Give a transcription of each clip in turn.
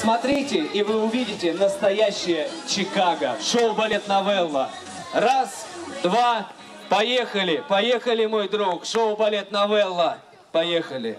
Смотрите, и вы увидите настоящее Чикаго. Шоу «Балет Новелла». Раз, два, поехали. Поехали, мой друг. Шоу «Балет Новелла». Поехали.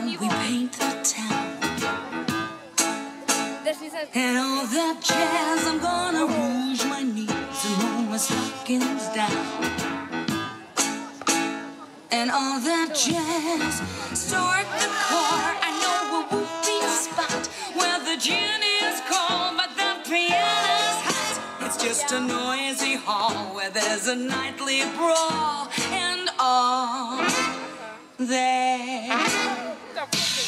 When we paint the town. And all that jazz, I'm gonna rouge my knees and roll my stockings down. And all that jazz, start the car. I know a whoopee spot where the gin is cold, but the piano's hot. It's just a noisy hall where there's a nightly brawl and all that.